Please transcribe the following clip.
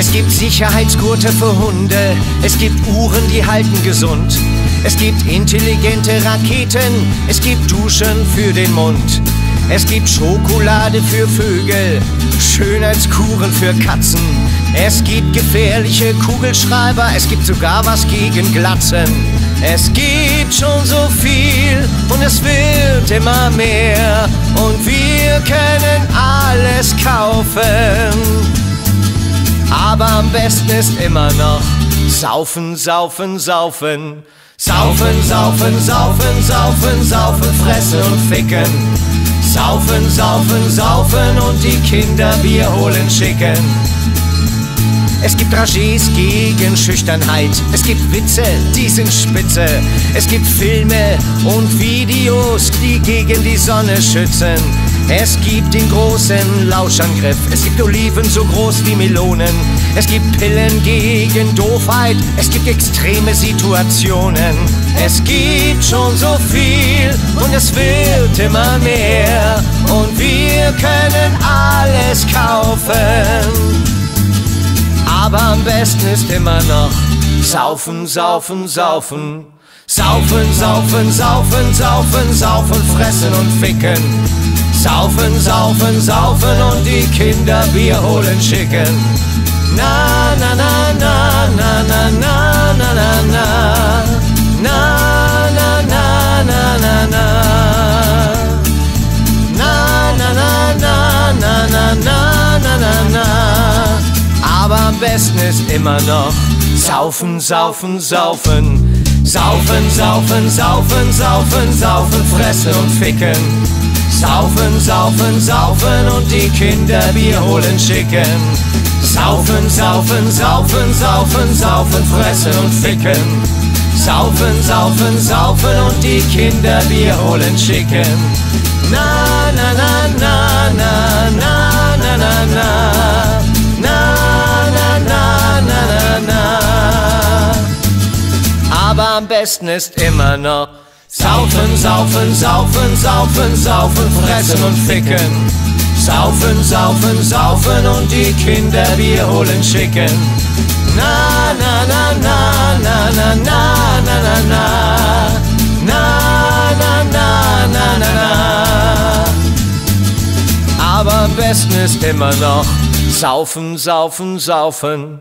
Es gibt Sicherheitsgurte für Hunde, es gibt Uhren, die halten gesund. Es gibt intelligente Raketen, es gibt Duschen für den Mund. Es gibt Schokolade für Vögel, Schönheitskuren für Katzen. Es gibt gefährliche Kugelschreiber, es gibt sogar was gegen Glatzen. Es gibt schon so viel und es wird immer mehr und wir können alles kaufen. Aber am besten ist immer noch saufen, saufen, saufen. Saufen, saufen, saufen, saufen, saufen, fressen und ficken. Saufen, saufen, saufen und die Kinder Bier holen schicken. Es gibt Rages gegen Schüchternheit. Es gibt Witze, die sind spitze. Es gibt Filme und Videos, die gegen die Sonne schützen. Es gibt den großen Lauschangriff. Es gibt Oliven so groß wie Melonen. Es gibt Pillen gegen Doofheit. Es gibt extreme Situationen. Es gibt schon so viel und es wird immer mehr. Und wir können alles kaufen. Aber am besten ist immer noch saufen, saufen, saufen. Saufen, saufen, saufen, saufen, saufen, fressen und ficken. Saufen, saufen, saufen und die Kinder Bier holen schicken. Na, na, na, na, na, na, na, na, na, na. Na, na, na, na, na, na. Na, na, na, na, na, na, na, na, na, na. Aber am besten ist immer noch saufen, saufen, saufen. Saufen, saufen, saufen, saufen, saufen, fressen und ficken. Saufen, saufen, saufen und die Kinder Bier holen schicken. Saufen, saufen, saufen, saufen, saufen, fressen und ficken. Saufen, saufen, saufen und die Kinder Bier holen schicken. Na, na, na, na, na, na, na, na, na. Na, na, na, na, na, na. Aber am besten ist immer noch Saufen, saufen, saufen, saufen, saufen, fressen und ficken. Saufen, saufen, saufen und die Kinder Bier holen schicken. Na, na, na, na, na, na, na, na, na, na. Na, na, na, na, na, na. Aber am besten ist immer noch Saufen, saufen, saufen.